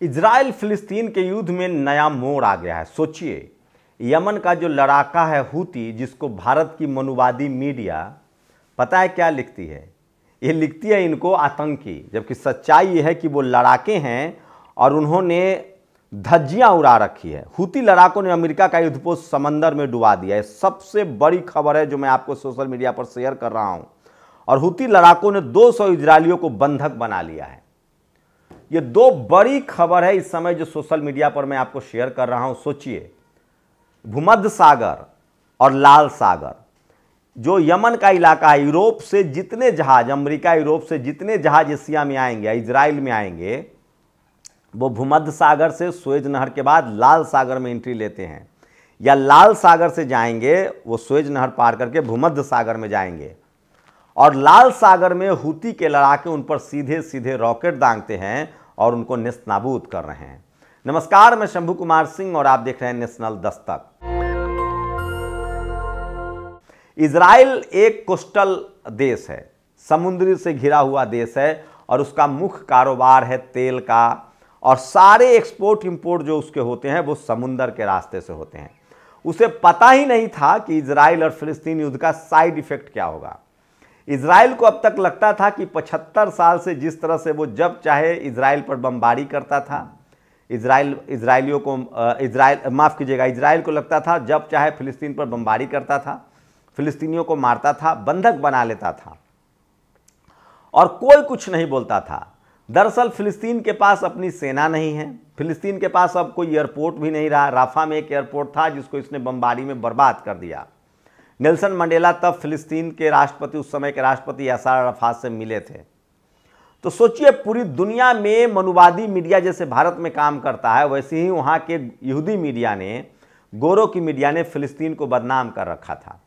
Israel फिलिस्तीन के युद्ध में नया मोड़ आ गया है। सोचिए, यमन का जो लड़ाका है हूती, जिसको भारत की मनुवादी मीडिया पता है क्या लिखती है? ये लिखती है इनको आतंकी, जबकि सच्चाई ये है कि वो लड़ाके हैं और उन्होंने धज्जियाँ उड़ा रखी है। हूती लड़ाकों ने अमेरिका का युद्धपोत समंदर में डुबा दिया है। सबसे बड़ी खबर है जो मैं आपको सोशल मीडिया पर शेयर कर रहा हूँ, और हूती लड़ाकों ने 200 इजरायलियों को बंधक बना लिया है। ये दो बड़ी खबर है इस समय जो सोशल मीडिया पर मैं आपको शेयर कर रहा हूँ। सोचिए, भूमध्य सागर और लाल सागर, जो यमन का इलाका है, यूरोप से जितने जहाज़, अमेरिका, यूरोप से जितने जहाज़ एशिया में आएँगे इसराइल में आएँगे, वो भूमध्य सागर से स्वेज नहर के बाद लाल सागर में एंट्री लेते हैं। या लाल सागर से जाएँगे, वो स्वेज नहर पार करके भूमध्य सागर में जाएँगे। और लाल सागर में हूती के लड़ाके उन पर सीधे सीधे रॉकेट दांगते हैं और उनको निस्तनाबूद कर रहे हैं। नमस्कार, मैं शंभू कुमार सिंह और आप देख रहे हैं नेशनल दस्तक। इज़राइल एक कोस्टल देश है, समुद्री से घिरा हुआ देश है और उसका मुख्य कारोबार है तेल का और सारे एक्सपोर्ट इंपोर्ट जो उसके होते हैं वो समुंदर के रास्ते से होते हैं। उसे पता ही नहीं था कि इसराइल और फिलिस्तीन युद्ध का साइड इफ़ेक्ट क्या होगा। इसराइल को अब तक लगता था कि 75 साल से जिस तरह से वो जब चाहे इसराइल पर बमबारी करता था। इसराइल इसराइलियों को इसराइल माफ़ कीजिएगा इसराइल को लगता था जब चाहे फिलिस्तीन पर बमबारी करता था, फिलिस्तीनियों को मारता था, बंधक बना लेता था। और कोई कुछ नहीं बोलता था। दरअसल फिलिस्तीन के पास अपनी सेना नहीं है। फिलिस्तीन के पास अब कोई एयरपोर्ट भी नहीं रहा। राफा में एक एयरपोर्ट था जिसको इसने बमबारी में बर्बाद कर दिया। नेल्सन मंडेला तब फिलिस्तीन के राष्ट्रपति, उस समय के राष्ट्रपति यासार अरफात से मिले थे। तो सोचिए, पूरी दुनिया में मनुवादी मीडिया जैसे भारत में काम करता है, वैसे ही वहाँ के यहूदी मीडिया ने, गोरों की मीडिया ने फिलिस्तीन को बदनाम कर रखा था।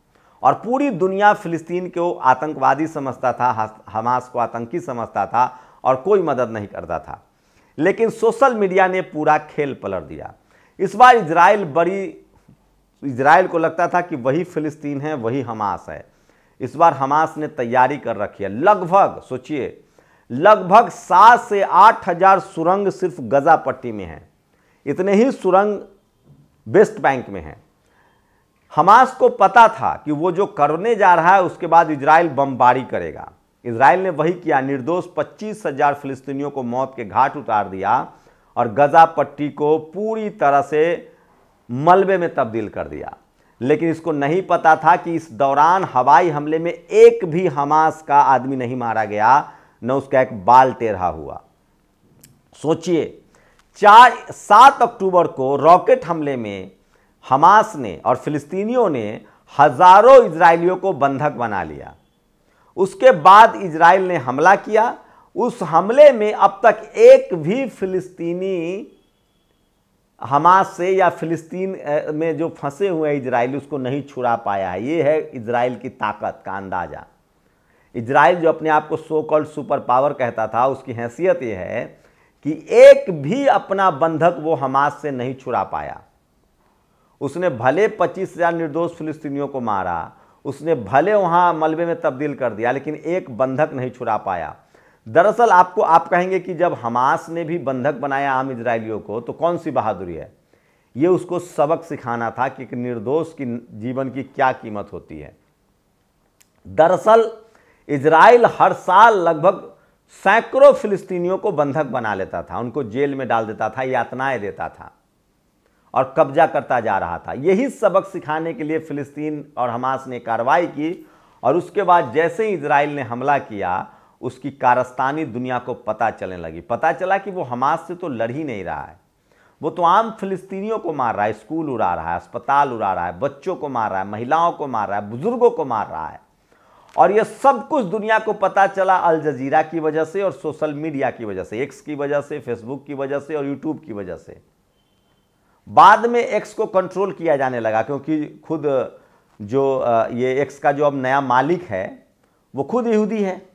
और पूरी दुनिया फिलिस्तीन को आतंकवादी समझता था हमास को आतंकी समझता था और कोई मदद नहीं करता था। लेकिन सोशल मीडिया ने पूरा खेल पलट दिया। इस बार इसराइल बड़ी इजराइल को लगता था कि वही फिलिस्तीन है, वही हमास है। इस बार हमास ने तैयारी कर रखी है। लगभग, सोचिए, लगभग सात से आठ हज़ार सुरंग सिर्फ़ गजा पट्टी में है। इतने ही सुरंग वेस्ट बैंक में है। हमास को पता था कि वो जो करने जा रहा है, उसके बाद इसराइल बमबारी करेगा। इसराइल ने वही किया। निर्दोष पच्चीस हज़ार फिलिस्तीनियों को मौत के घाट उतार दिया और गजा पट्टी को पूरी तरह से मलबे में तब्दील कर दिया। लेकिन इसको नहीं पता था कि इस दौरान हवाई हमले में एक भी हमास का आदमी नहीं मारा गया, न उसका एक बाल टेढ़ा हुआ। सोचिए, चार, सात अक्टूबर को रॉकेट हमले में हमास ने और फिलिस्तीनियों ने हज़ारों इजरायलियों को बंधक बना लिया। उसके बाद इजराइल ने हमला किया। उस हमले में अब तक एक भी फिलिस्तीनी हमास से या फिलिस्तीन में जो फंसे हुए हैं इजराइल, उसको नहीं छुड़ा पाया है। ये है इजराइल की ताकत का अंदाज़ा। इजराइल जो अपने आप को सो कॉल्ड सुपर पावर कहता था, उसकी हैसियत ये है कि एक भी अपना बंधक वो हमास से नहीं छुड़ा पाया। उसने भले पच्चीस हज़ार निर्दोष फिलिस्तीनियों को मारा, उसने भले वहाँ मलबे में तब्दील कर दिया, लेकिन एक बंधक नहीं छुड़ा पाया। दरअसल आपको, आप कहेंगे कि जब हमास ने भी बंधक बनाया आम इसराइलियों को तो कौन सी बहादुरी है? ये उसको सबक सिखाना था कि एक निर्दोष की जीवन की क्या कीमत होती है। दरअसल इसराइल हर साल लगभग सैकड़ों फिलिस्तीनियों को बंधक बना लेता था, उनको जेल में डाल देता था, यातनाएँ देता था और कब्जा करता जा रहा था। यही सबक सिखाने के लिए फिलिस्तीन और हमास ने कार्रवाई की और उसके बाद जैसे ही इसराइल ने हमला किया उसकी कारस्तानी दुनिया को पता चलने लगी। पता चला कि वो हमास से तो लड़ ही नहीं रहा है। वो तो आम फिलिस्तीनियों को मार रहा है, स्कूल उड़ा रहा है, अस्पताल उड़ा रहा है, बच्चों को मार रहा है, महिलाओं को मार रहा है, बुज़ुर्गों को मार रहा है। और ये सब कुछ दुनिया को पता चला अल जजीरा की वजह से और सोशल मीडिया की वजह से, एक्स की वजह से, फेसबुक की वजह से और यूट्यूब की वजह से। बाद में एक्स को कंट्रोल किया जाने लगा क्योंकि खुद जो ये एक्स का जो अब नया मालिक है, वो खुद यहूदी है।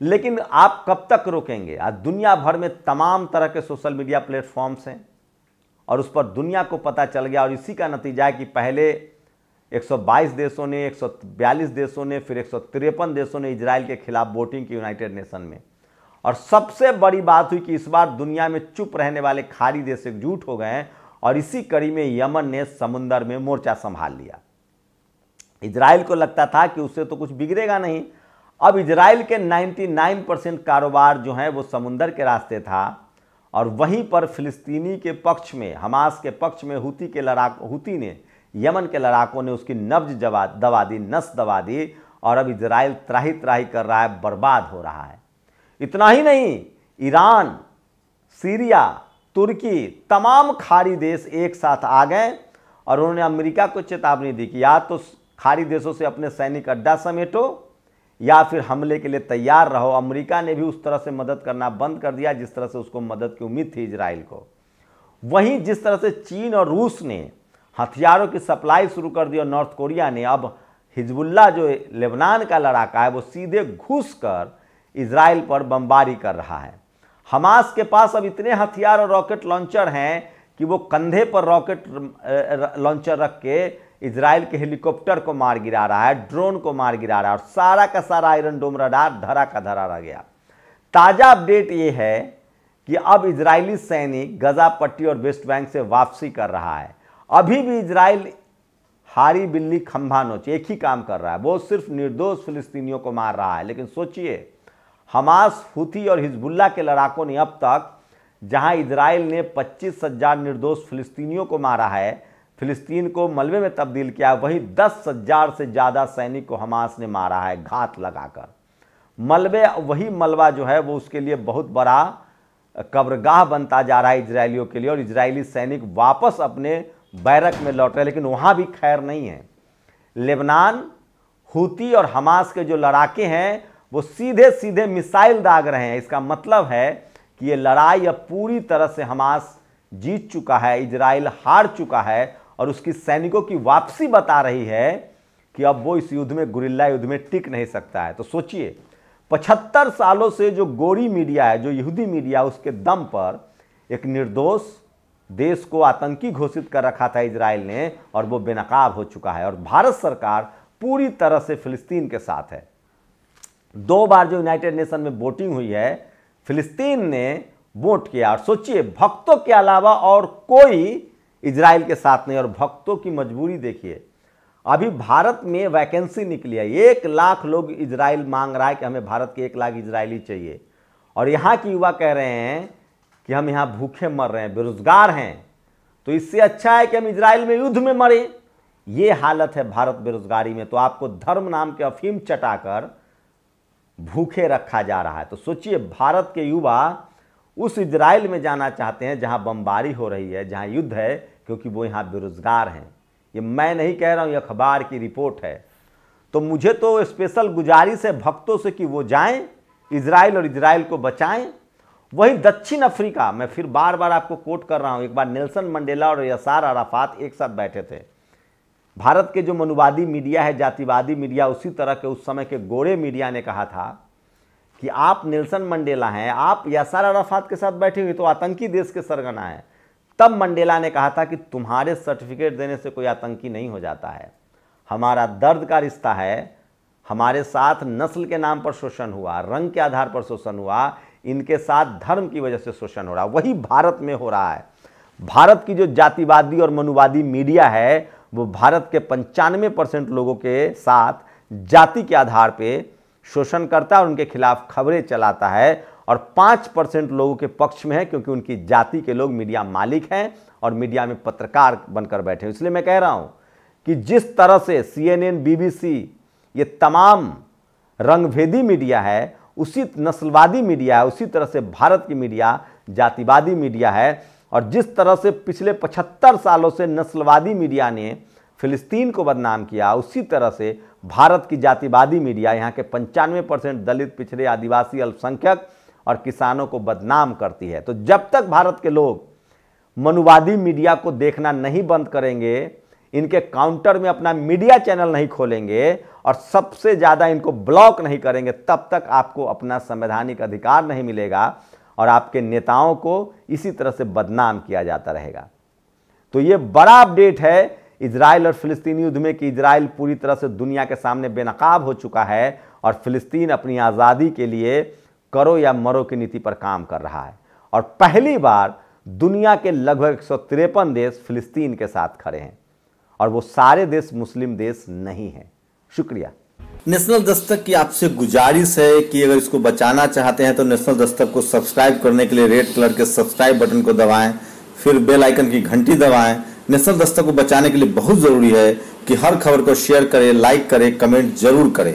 लेकिन आप कब तक रोकेंगे? आज दुनिया भर में तमाम तरह के सोशल मीडिया प्लेटफॉर्म्स हैं और उस पर दुनिया को पता चल गया और इसी का नतीजा है कि पहले 122 देशों ने 142 देशों ने, फिर एक सौ तिरपन देशों ने इसराइल के खिलाफ वोटिंग की यूनाइटेड नेशन में। और सबसे बड़ी बात हुई कि इस बार दुनिया में चुप रहने वाले खाड़ी देश एकजुट हो गए हैं और इसी कड़ी में यमन ने समुंदर में मोर्चा संभाल लिया। इसराइल को लगता था कि उससे तो कुछ बिगड़ेगा नहीं अब इसराइल के 99 परसेंट कारोबार जो है वो समुंदर के रास्ते था और वहीं पर फिलिस्तीनी के पक्ष में, हमास के पक्ष में, हुती के लड़ाक, हुती ने, यमन के लड़ाकों ने उसकी नब्ज जवा, दबा दी, नस दबा दी और अब इसराइल त्राही त्राही कर रहा है, बर्बाद हो रहा है। इतना ही नहीं, ईरान, सीरिया, तुर्की तमाम खाड़ी देश एक साथ आ गए और उन्होंने अमेरिका को चेतावनी दी कि या तो खाड़ी देशों से अपने सैनिक अड्डा समेटो या फिर हमले के लिए तैयार रहो। अमेरिका ने भी उस तरह से मदद करना बंद कर दिया जिस तरह से उसको मदद की उम्मीद थी इसराइल को। वहीं जिस तरह से चीन और रूस ने हथियारों की सप्लाई शुरू कर दी और नॉर्थ कोरिया ने, अब हिजबुल्ला जो लेबनान का लड़ाका है, वो सीधे घुस कर इसराइल पर बमबारी कर रहा है। हमास के पास अब इतने हथियार और रॉकेट लॉन्चर हैं कि वो कंधे पर रॉकेट लॉन्चर रख के इसराइल के हेलीकॉप्टर को मार गिरा रहा है, ड्रोन को मार गिरा रहा है और सारा का सारा आयरन डोम रडार, धरा का धरा रह गया। ताज़ा अपडेट ये है कि अब इजरायली सैनिक गजा पट्टी और वेस्ट बैंक से वापसी कर रहा है। अभी भी इसराइल हारी बिल्ली खंभा नोच, एक ही काम कर रहा है। वो सिर्फ़ निर्दोष फिलिस्तीनियों को मार रहा है, लेकिन सोचिए, हमास हुथी और हिजबुल्ला के लड़ाकों ने अब तक जहाँ इसराइल ने पच्चीस हज़ार निर्दोष फिलिस्तीनियों को मारा है फिलिस्तीन को मलबे में तब्दील किया, वहीं दस हज़ार से ज़्यादा सैनिक को हमास ने मारा है, घात लगाकर। मलबे, वही मलबा जो है, वो उसके लिए बहुत बड़ा कब्रगाह बनता जा रहा है इसराइलियों के लिए, और इसराइली सैनिक वापस अपने बैरक में लौट रहे लेकिन वहाँ भी खैर नहीं है। लेबनान, हूती और हमास के जो लड़ाके हैं, वो सीधे सीधे मिसाइल दाग रहे हैं। इसका मतलब है कि ये लड़ाई अब पूरी तरह से हमास जीत चुका है, इजराइल हार चुका है और उसकी सैनिकों की वापसी बता रही है कि अब वो इस युद्ध में, गुरिल्ला युद्ध में टिक नहीं सकता है। तो सोचिए, पचहत्तर सालों से जो गोरी मीडिया है, जो यहूदी मीडिया उसके दम पर एक निर्दोष देश को आतंकी घोषित कर रखा था इसराइल ने और वो बेनकाब हो चुका है। और भारत सरकार पूरी तरह से फिलिस्तीन के साथ है। दो बार जो यूनाइटेड नेशन में वोटिंग हुई है, फिलिस्तीन ने वोट किया। और सोचिए, भक्तों के अलावा और कोई इसराइल के साथ नहीं, और भक्तों की मजबूरी देखिए। अभी भारत में वैकेंसी निकली है। एक लाख लोग इसराइल मांग रहा है कि हमें भारत के एक लाख इसराइली चाहिए। और यहाँ के युवा कह रहे हैं कि हम यहाँ भूखे मर रहे हैं, बेरोजगार हैं। तो इससे अच्छा है कि हम इसराइल में युद्ध में मरे। ये हालत है भारत बेरोजगारी में। तो आपको धर्म नाम के अफीम चटाकर भूखे रखा जा रहा है। तो सोचिए, भारत के युवा उस इजराइल में जाना चाहते हैं, जहाँ बमबारी हो रही है, जहाँ युद्ध है, क्योंकि वो यहाँ बेरोजगार हैं। ये मैं नहीं कह रहा हूँ, ये अखबार की रिपोर्ट है। तो मुझे तो स्पेशल गुजारिश है भक्तों से कि वो जाएँ इसराइल और इसराइल को बचाएँ। वहीं दक्षिण अफ्रीका, मैं फिर बार बार आपको कोट कर रहा हूँ, एक बार नेल्सन मंडेला और यसार अराफात एक साथ बैठे थे। भारत के जो मनुवादी मीडिया है, जातिवादी मीडिया, उसी तरह के उस समय के गोरे मीडिया ने कहा था कि आप नेल्सन मंडेला हैं, आप यासार अराफात के साथ बैठे हुए तो आतंकी देश के सरगना हैं। तब मंडेला ने कहा था कि तुम्हारे सर्टिफिकेट देने से कोई आतंकी नहीं हो जाता है। हमारा दर्द का रिश्ता है, हमारे साथ नस्ल के नाम पर शोषण हुआ, रंग के आधार पर शोषण हुआ, इनके साथ धर्म की वजह से शोषण हो रहा, वही भारत में हो रहा है। भारत की जो जातिवादी और मनुवादी मीडिया है, वो भारत के पंचानवे परसेंट लोगों के साथ जाति के आधार पे शोषण करता है और उनके खिलाफ खबरें चलाता है और पाँच परसेंट लोगों के पक्ष में है क्योंकि उनकी जाति के लोग मीडिया मालिक हैं और मीडिया में पत्रकार बनकर बैठे हैं। इसलिए मैं कह रहा हूँ कि जिस तरह से C N N B B C ये तमाम रंगभेदी मीडिया है, उसी नस्लवादी मीडिया है, उसी तरह से भारत की मीडिया, जातिवादी मीडिया है और जिस तरह से पिछले 75 सालों से नस्लवादी मीडिया ने फिलिस्तीन को बदनाम किया, उसी तरह से भारत की जातिवादी मीडिया यहाँ के पंचानवे परसेंट दलित, पिछड़े आदिवासी अल्पसंख्यक और किसानों को बदनाम करती है। तो जब तक भारत के लोग मनुवादी मीडिया को देखना नहीं बंद करेंगे, इनके काउंटर में अपना मीडिया चैनल नहीं खोलेंगे और सबसे ज़्यादा इनको ब्लॉक नहीं करेंगे, तब तक आपको अपना संवैधानिक अधिकार नहीं मिलेगा और आपके नेताओं को इसी तरह से बदनाम किया जाता रहेगा। तो ये बड़ा अपडेट है इसराइल और फिलिस्तीनी युद्ध में कि इसराइल पूरी तरह से दुनिया के सामने बेनकाब हो चुका है और फिलिस्तीन अपनी आज़ादी के लिए करो या मरो की नीति पर काम कर रहा है। और पहली बार दुनिया के लगभग एक सौ तिरपन देश फिलिस्तीन के साथ खड़े हैं और वो सारे देश मुस्लिम देश नहीं हैं। शुक्रिया। नेशनल दस्तक की आपसे गुजारिश है कि अगर इसको बचाना चाहते हैं तो नेशनल दस्तक को सब्सक्राइब करने के लिए रेड कलर के सब्सक्राइब बटन को दबाएँ, फिर बेल आइकन की घंटी दबाएँ नेशनल दस्तक को बचाने के लिए बहुत ज़रूरी है कि हर खबर को शेयर करें लाइक करें कमेंट ज़रूर करें।